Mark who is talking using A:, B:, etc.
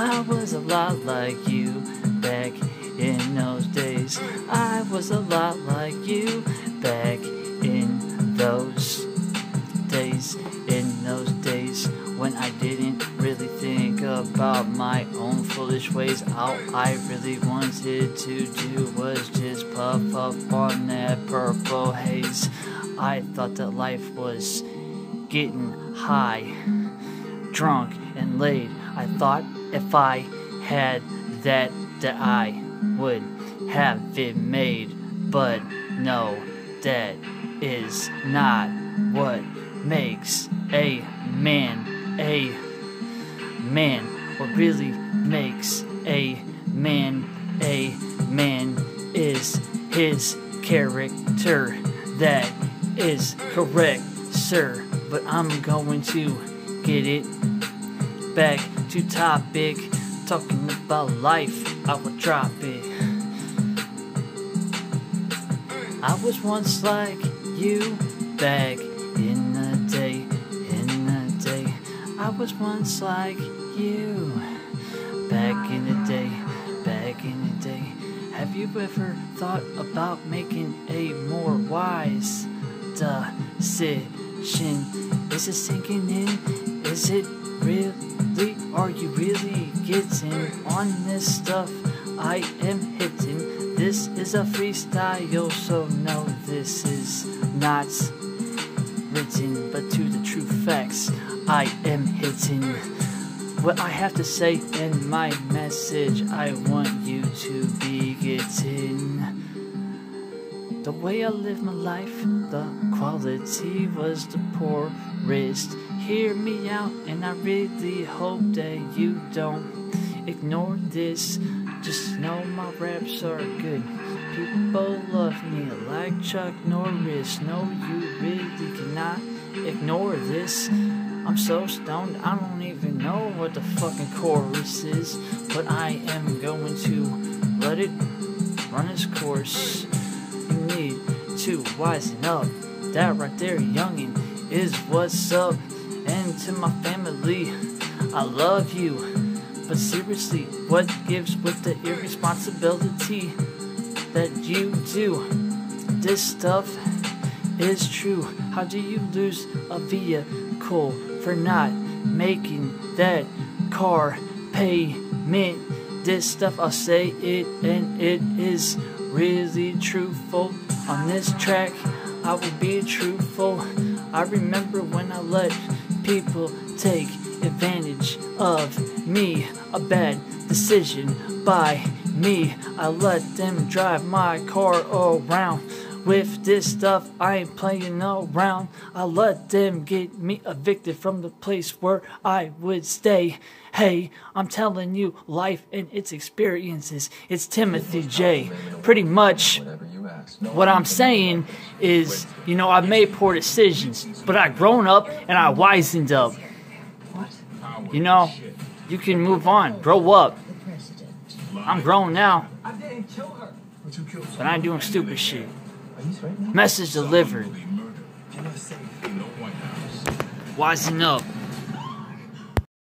A: I was a lot like you back in those days. I was a lot like you back in those days. In those days when I didn't really think about my own foolish ways. All I really wanted to do was just puff up on that purple haze. I thought that life was getting high, drunk, and laid. I thought if I had that, that I would have been made. But no, that is not what makes a man a man. What really makes a man a man is his character. That is correct, sir. But I'm going to get it back to topic. Talking about life, I will drop it. I was once like you back in the day, in the day. I was once like you back in the day, back in the day. Have you ever thought about making a more wise decision? Is it sinking in? Is it really? Are you really getting on this stuff? I am hitting. This is a freestyle, so no, this is not written, but to the true facts, I am hitting. What I have to say in my message, I want you to be getting. The way I live my life, the quality was the poorest. Hear me out, and I really hope that you don't ignore this. Just know my raps are good. People love me like Chuck Norris. No, you really cannot ignore this. I'm so stoned, I don't even know what the fucking chorus is. But I am going to let it run its course. You need to wisen up. That right there, youngin', is what's up. And to my family, I love you. But seriously, what gives with the irresponsibility that you do? This stuff is true. How do you lose a vehicle for not making that car payment? This stuff, I'll say it, and it is really truthful. On this track, I will be truthful. I remember when I let people take advantage of me. A bad decision by me. I let them drive my car around. With this stuff, I ain't playing around. I let them get me evicted from the place where I would stay. Hey, I'm telling you, life and its experiences. It's Timothy J. Pretty much what I'm saying is, you know, I've made poor decisions, but I've grown up and I wisened up. You know, you can move on, grow up. I'm grown now, but I ain't doing stupid shit. Message delivered. Wisen up.